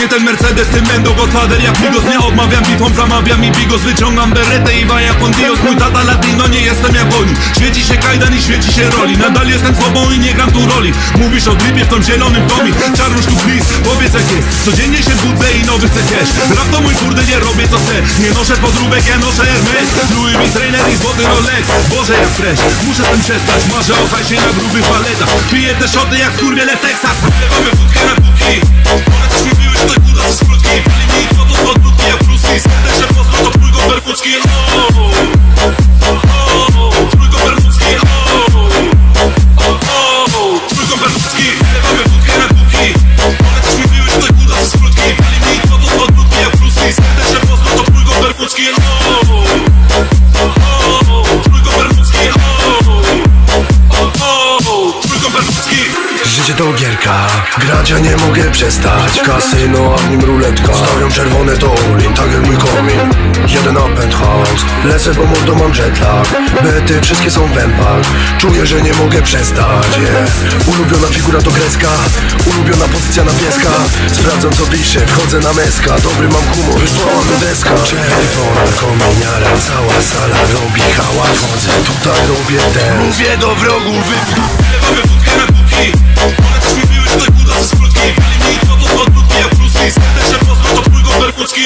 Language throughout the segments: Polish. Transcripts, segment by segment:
Nie ten Mercedes, tym Mendo, Godfather jak Migos Nie odmawiam bitwom, zamawiam i bigos Wyciągam beretę i con Dios. Mój tata latino, nie jestem jak oni. Świeci się kajdan i świeci się roli. Nadal jestem sobą i nie gram tu roli. Mówisz o dripie w tą zielonym tomie. Czarnuszku please, powiedz jak jest. Codziennie się budzę i nowy chcę cash. Rap to mój kurde, nie robię co chcę. Nie noszę podróbek, ja noszę Hermes. Louis V trainer i złoty Rolex. Boże jak fresh, muszę z tym przestać. Marzę o hajsie na grubych paletach Piję te szoty jak skurwiele Texas Mamy wódkę na gierka, grać nie mogę przestać. Kasyno, a w nim ruletka Stawiam czerwone to all tak jak mój komin. Jeden na penthouse, lecę bo mordo mam jetlag. Bety wszystkie są w pępach Czuję, że nie mogę przestać yeah. Ulubiona figura to grecka Ulubiona pozycja na pieska. Sprawdzam co pisze, wchodzę na meska. Dobry mam humor, wysłana deska. Czerwona kominiara, cała sala robi hałas. Wchodzę tutaj, robię ten Mówię do wrogów, wy... Lee Spędzę, że pozdro to trójką bermudzki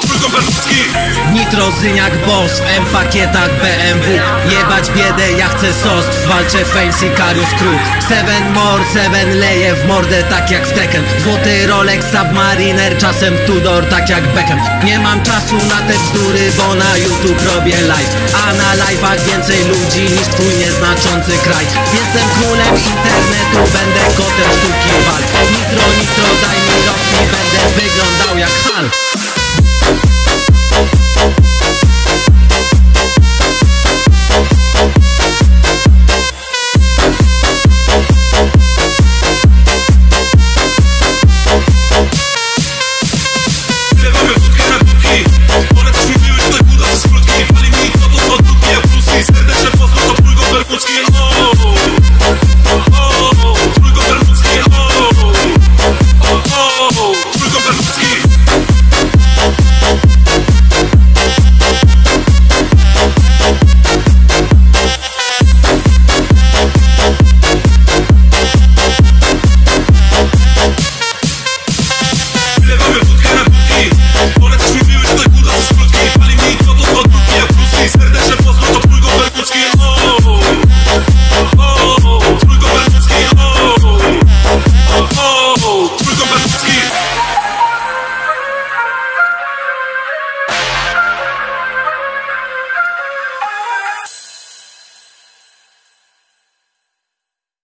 Trójką bermudzki oh, oh, oh, Trójką bermudzki Mamy wódkę na półki One coś mówiły, że to kurwa ze skrótki Pali mi to to podróbki jak Bruce Lee Spędzę, że pozdro to trójką bermudzki oh, oh, Trójką bermudzki oh, oh, Trójką bermudzki Nitro, Zyniak, Boss, w. M-pakietach BMW Jebać biedę, ja chcę sos. Walczę Fame, Sicarius Crew. Seven more, seven leje w mordę tak jak w Tekken. Złoty Rolex, Submariner, czasem Tudor tak jak Beckham. Nie mam czasu na te bzdury, bo na YouTube robię live. A na live'ach więcej ludzi niż twój nieznaczący kraj. Jestem królem internetu, będę kotem sztuki walk Nitro, nitro, daj mi rok i będę wyglądał jak Hulk